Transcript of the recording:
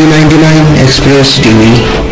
Two ninety nine Express TV